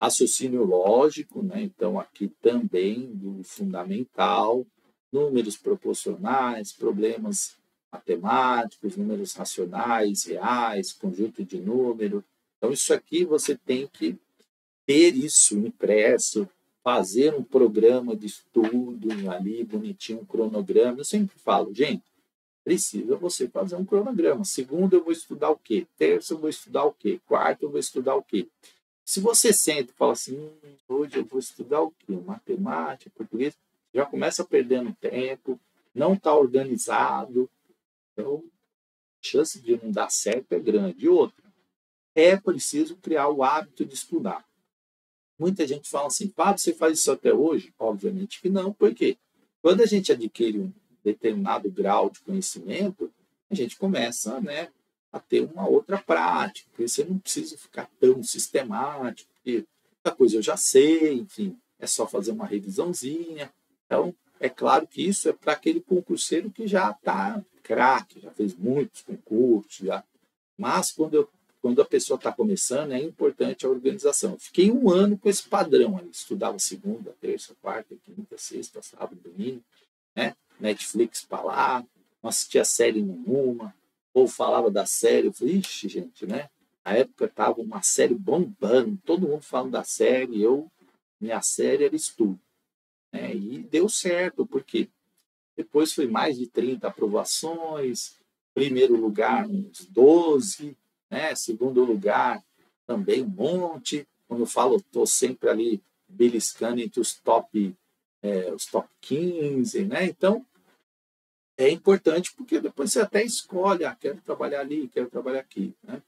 raciocínio lógico, né? então aqui também do fundamental, números proporcionais, problemas matemáticos, números racionais, reais, conjunto de número. Então, isso aqui você tem que ter isso impresso, fazer um programa de estudo ali, bonitinho, um cronograma. Eu sempre falo, gente, precisa você fazer um cronograma. Segunda, eu vou estudar o quê? Terça, eu vou estudar o quê? Quarta, eu vou estudar o quê? Se você senta e fala assim, hum, hoje eu vou estudar o quê? Matemática, português, já começa perdendo tempo, não está organizado, então a chance de não dar certo é grande. E outra, é preciso criar o hábito de estudar. Muita gente fala assim, Fábio, você faz isso até hoje? Obviamente que não, porque quando a gente adquire um determinado grau de conhecimento, a gente começa né, a ter uma outra prática, você não precisa ficar tão sistemático, porque a coisa eu já sei, enfim, é só fazer uma revisãozinha. Então, é claro que isso é para aquele concurseiro que já está craque, já fez muitos concursos, já. Mas quando, eu, quando a pessoa está começando, é importante a organização. Eu fiquei um ano com esse padrão ali, estudava segunda, terça, quarta, quinta, sexta, sábado, domingo, né? Netflix para lá, não assistia série nenhuma, ou falava da série, eu falei, ixi, gente, né? Na época estava uma série bombando, todo mundo falando da série, eu, minha série era estudo. Né? E deu certo, porque depois foi mais de 30 aprovações, primeiro lugar uns 12, né? segundo lugar também um monte. Quando eu falo, estou sempre ali beliscando entre os top, é, os top 15, né? Então, é importante porque depois você até escolhe, ah, quero trabalhar ali, quero trabalhar aqui, né?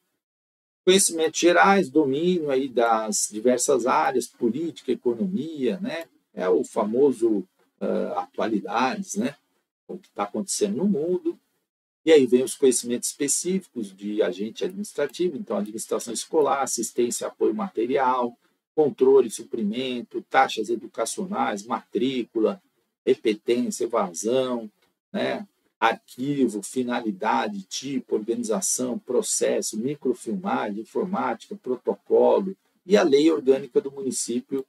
Conhecimentos gerais, domínio aí das diversas áreas, política, economia, né? É o famoso uh, atualidades, né? O que está acontecendo no mundo. E aí vem os conhecimentos específicos de agente administrativo, então administração escolar, assistência, apoio material, controle, suprimento, taxas educacionais, matrícula, repetência, evasão, né? arquivo, finalidade, tipo, organização, processo, microfilmagem, informática, protocolo e a lei orgânica do município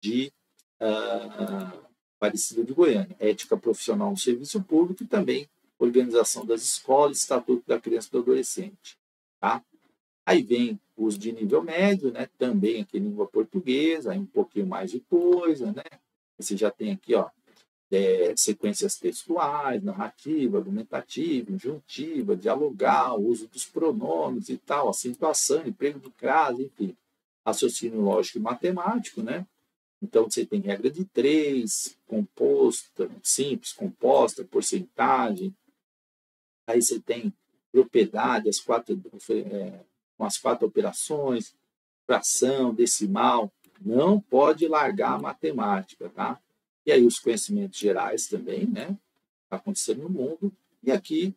de uh, Aparecida de Goiânia, ética profissional no serviço público e também organização das escolas, estatuto da criança e do adolescente. Tá? Aí vem os de nível médio, né? também aqui língua portuguesa, aí um pouquinho mais de coisa, né? Você já tem aqui, ó, é, sequências textuais, narrativa, argumentativa, injuntiva, dialogar, uso dos pronomes e tal, acentuação, emprego do crase, enfim, raciocínio lógico e matemático, né? Então, você tem regra de três, composta, simples, composta, porcentagem. Aí você tem propriedade, as quatro, é, com as quatro operações, fração, decimal. Não pode largar a matemática, tá? E aí os conhecimentos gerais também, né? Está acontecendo no mundo. E aqui,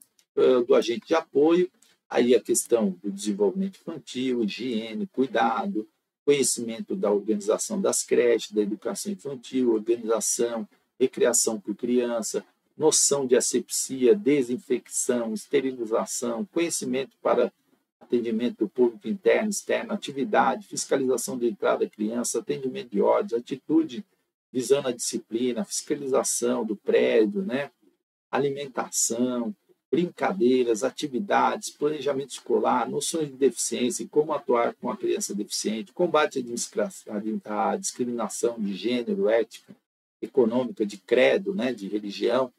do agente de apoio, aí a questão do desenvolvimento infantil, higiene, cuidado, conhecimento da organização das creches, da educação infantil, organização, recreação por criança, noção de asepsia, desinfecção, esterilização, conhecimento para atendimento do público interno, externo, atividade, fiscalização de entrada da criança, atendimento de ordens, atitude visando a disciplina, fiscalização do prédio, né? alimentação, brincadeiras, atividades, planejamento escolar, noções de deficiência como atuar com a criança deficiente, combate à discriminação de gênero, ética, econômica, de credo, né, de religião,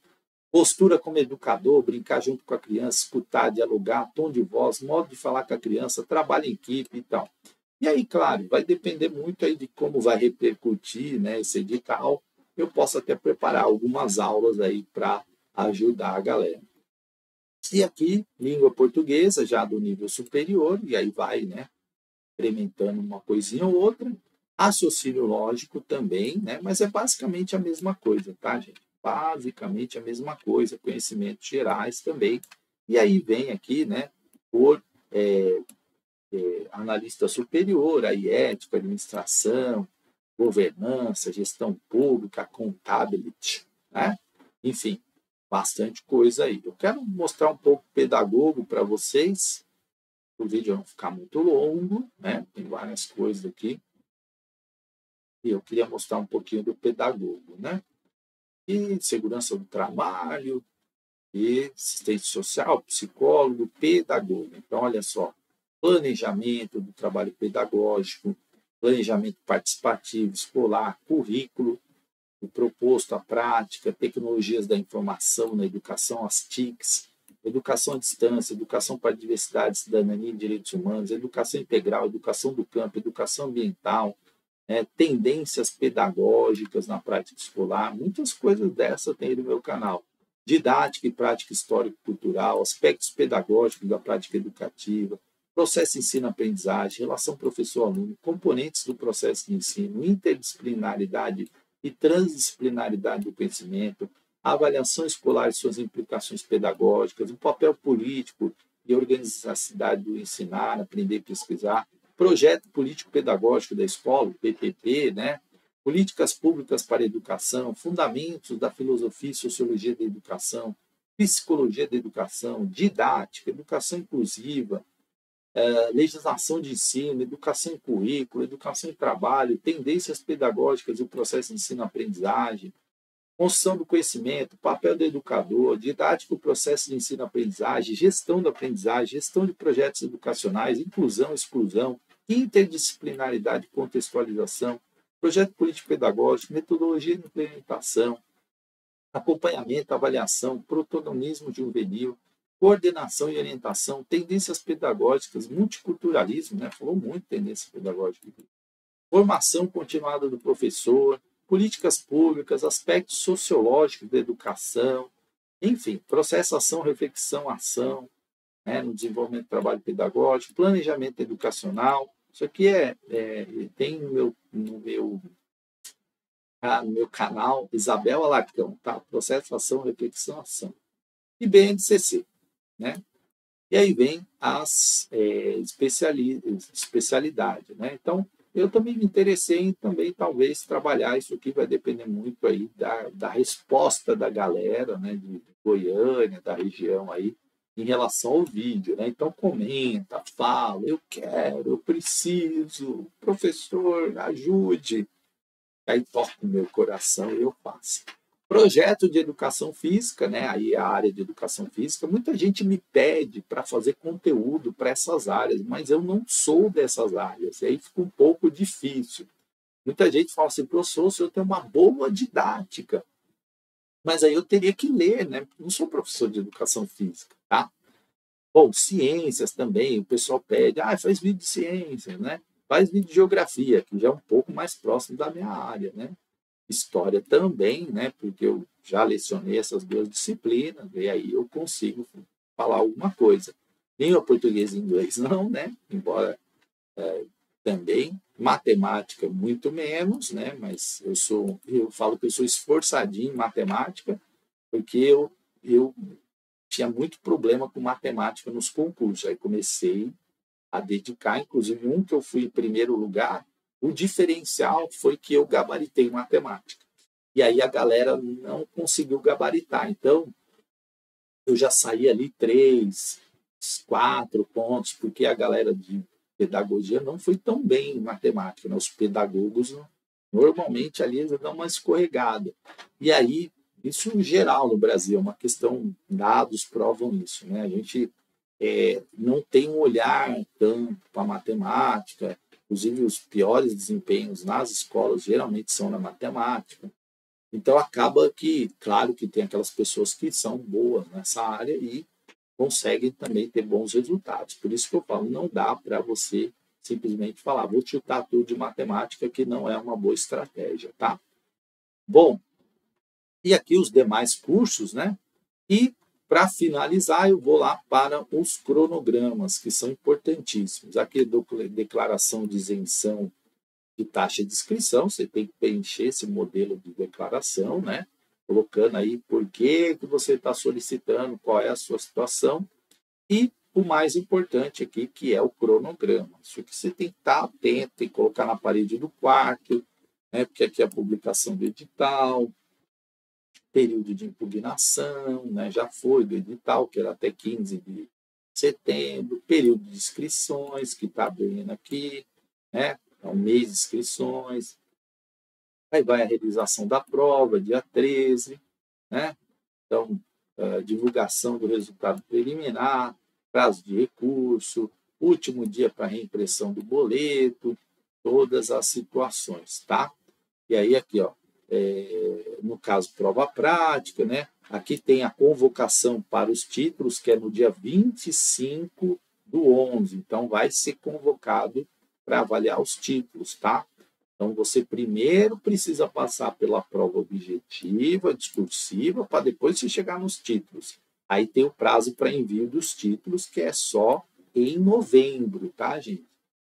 postura como educador, brincar junto com a criança, escutar, dialogar, tom de voz, modo de falar com a criança, trabalho em equipe e tal. E aí, claro, vai depender muito aí de como vai repercutir né, esse edital. Eu posso até preparar algumas aulas aí para ajudar a galera. E aqui, língua portuguesa, já do nível superior, e aí vai, né, incrementando uma coisinha ou outra. Raciocínio lógico também, né, mas é basicamente a mesma coisa, tá, gente? Basicamente a mesma coisa, conhecimentos gerais também. E aí vem aqui, né, por é, é, analista superior, aí ética, administração, governança, gestão pública, contabilidade, né? Enfim, bastante coisa aí. Eu quero mostrar um pouco pedagogo para vocês, o vídeo não ficar muito longo, né? Tem várias coisas aqui. E eu queria mostrar um pouquinho do pedagogo, né? E segurança do trabalho, e assistente social, psicólogo, pedagogo. Então, olha só, planejamento do trabalho pedagógico, planejamento participativo escolar, currículo, o proposto, a prática, tecnologias da informação na educação, as TICs, educação à distância, educação para a diversidade, cidadania e direitos humanos, educação integral, educação do campo, educação ambiental, né, tendências pedagógicas na prática escolar, muitas coisas dessa tem no meu canal. Didática e prática histórico-cultural, aspectos pedagógicos da prática educativa, processo ensino-aprendizagem, relação professor-aluno, componentes do processo de ensino, interdisciplinaridade e transdisciplinaridade do conhecimento, avaliação escolar e suas implicações pedagógicas, o papel político e organização do ensinar, aprender e pesquisar, projeto político-pedagógico da escola, PPP, né? políticas públicas para a educação, fundamentos da filosofia e sociologia da educação, psicologia da educação, didática, educação inclusiva, é, legislação de ensino, educação em currículo, educação em trabalho, tendências pedagógicas e o processo de ensino-aprendizagem, construção do conhecimento, papel do educador, didático, processo de ensino-aprendizagem, gestão da aprendizagem, gestão de projetos educacionais, inclusão, exclusão, interdisciplinaridade e contextualização, projeto político-pedagógico, metodologia de implementação, acompanhamento, avaliação, protagonismo juvenil, coordenação e orientação, tendências pedagógicas, multiculturalismo, né? falou muito tendência pedagógica, formação continuada do professor, políticas públicas, aspectos sociológicos da educação, enfim, processo, ação, reflexão, ação, né, no desenvolvimento do trabalho pedagógico, planejamento educacional. Isso aqui é, é tem no meu, no meu ah, no meu canal Isabel Alarcão, tá? Processo, ação, reflexão, ação. E BNCC, né? E aí vem as é, especiali especialidades, né? Então, eu também me interessei em também talvez trabalhar isso aqui vai depender muito aí da, da resposta da galera, né, de Goiânia, da região aí, em relação ao vídeo, né? Então comenta, fala, eu quero, eu preciso, professor, ajude. Aí toca o meu coração e eu faço. Projeto de educação física, né? Aí a área de educação física, muita gente me pede para fazer conteúdo para essas áreas, mas eu não sou dessas áreas, e aí fica um pouco difícil. Muita gente fala assim, professor, eu tenho uma boa didática, mas aí eu teria que ler, né? Não sou professor de educação física, tá? Bom, ciências também, o pessoal pede, ah, faz vídeo de ciências, né? Faz vídeo de geografia, que já é um pouco mais próximo da minha área, né? História também, né? Porque eu já lecionei essas duas disciplinas, e aí eu consigo falar alguma coisa. Nem o português e inglês não, né? Embora é, também matemática muito menos, né? Mas eu sou, eu falo que eu sou esforçadinho em matemática, porque eu, eu tinha muito problema com matemática nos concursos. Aí comecei a dedicar, inclusive um que eu fui em primeiro lugar, o diferencial foi que eu gabaritei matemática. E aí a galera não conseguiu gabaritar. Então, eu já saí ali três, quatro pontos, porque a galera de pedagogia não foi tão bem em matemática. Né? Os pedagogos, normalmente, ali eles dão uma escorregada. E aí, isso em geral no Brasil, é uma questão, dados provam isso. Né? A gente é, não tem um olhar tanto para matemática, inclusive os piores desempenhos nas escolas geralmente são na matemática. Então acaba que, claro que tem aquelas pessoas que são boas nessa área e conseguem também ter bons resultados. Por isso que eu falo, não dá para você simplesmente falar, vou chutar tudo de matemática, que não é uma boa estratégia, tá? Bom, e aqui os demais cursos, né? E para finalizar, eu vou lá para os cronogramas, que são importantíssimos. Aqui, declaração de isenção de taxa de inscrição, você tem que preencher esse modelo de declaração, né? colocando aí por que, que você está solicitando, qual é a sua situação, e o mais importante aqui, que é o cronograma. Isso que você tem que estar atento, tem que colocar na parede do quarto, né, porque aqui é a publicação do edital, período de impugnação, né, já foi do edital, que era até 15 de setembro, período de inscrições, que está abrindo aqui, né, é um mês de inscrições, Aí vai a realização da prova, dia 13, né? Então, uh, divulgação do resultado preliminar, prazo de recurso, último dia para reimpressão do boleto, todas as situações, tá? E aí aqui, ó, é, no caso prova prática, né? Aqui tem a convocação para os títulos, que é no dia 25 do 11. Então, vai ser convocado para avaliar os títulos, tá? Então, você primeiro precisa passar pela prova objetiva, discursiva, para depois você chegar nos títulos. Aí tem o prazo para envio dos títulos, que é só em novembro, tá, gente?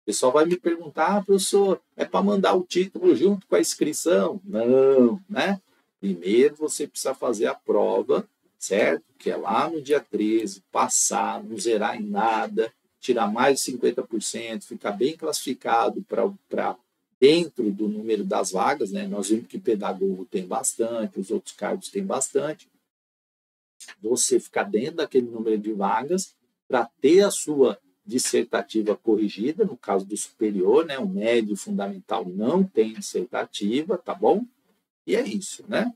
Pessoal vai me perguntar, ah, professor, é para mandar o título junto com a inscrição? Não, né? Primeiro você precisa fazer a prova, certo? Que é lá no dia 13, passar, não zerar em nada, tirar mais de 50%, ficar bem classificado para dentro do número das vagas, né? Nós vimos que pedagogo tem bastante, os outros cargos têm bastante. Você ficar dentro daquele número de vagas para ter a sua dissertativa corrigida, no caso do superior, né? O médio fundamental não tem dissertativa, tá bom? E é isso, né?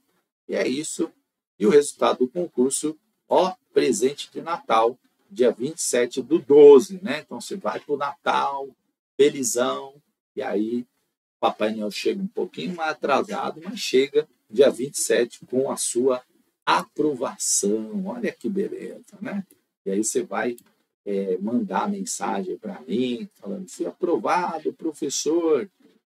E é isso. E o resultado do concurso, ó, presente de Natal, dia 27 do 12, né? Então você vai para o Natal, felizão, e aí Papai Noel chega um pouquinho mais atrasado, mas chega dia 27 com a sua aprovação. Olha que beleza, né? E aí você vai é, mandar mensagem para mim, falando: fui aprovado, professor,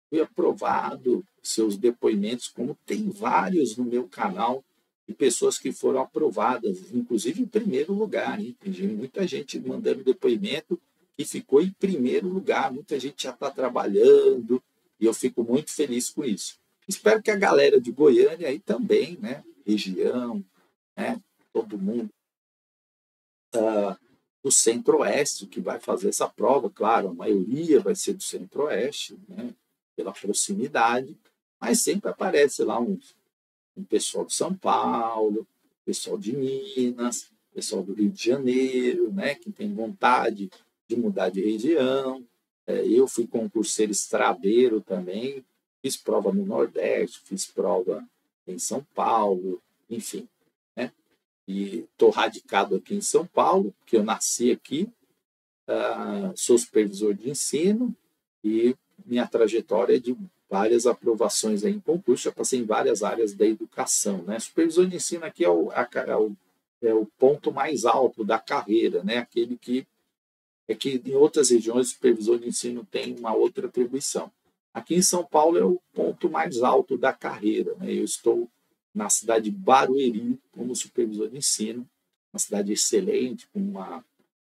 fui aprovado. Seus depoimentos, como tem vários no meu canal, de pessoas que foram aprovadas, inclusive em primeiro lugar. Hein? Muita gente mandando depoimento que ficou em primeiro lugar, muita gente já está trabalhando, e eu fico muito feliz com isso. Espero que a galera de Goiânia aí também, né? Região, né? Todo mundo uh, do Centro-Oeste que vai fazer essa prova, claro, a maioria vai ser do Centro-Oeste, né? Pela proximidade, mas sempre aparece lá um, um pessoal de São Paulo, pessoal de Minas, pessoal do Rio de Janeiro, né? Que tem vontade de mudar de região. É, eu fui concurseiro estradeiro também, fiz prova no Nordeste, fiz prova em São Paulo, enfim. E estou radicado aqui em São Paulo, porque eu nasci aqui, uh, sou supervisor de ensino e minha trajetória é de várias aprovações em concurso, já passei em várias áreas da educação. Né? Supervisor de ensino aqui é o, a, é o, é o ponto mais alto da carreira, né? aquele que é que em outras regiões o supervisor de ensino tem uma outra atribuição. Aqui em São Paulo é o ponto mais alto da carreira. Né? Eu estou na cidade de Barueri como supervisor de ensino, uma cidade excelente, com uma,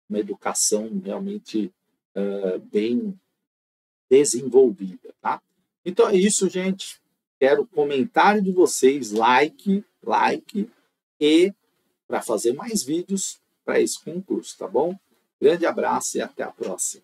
uma educação realmente uh, bem desenvolvida. Tá? Então é isso, gente. Quero comentário de vocês, like, like e para fazer mais vídeos para esse concurso, tá bom? Grande abraço e até a próxima.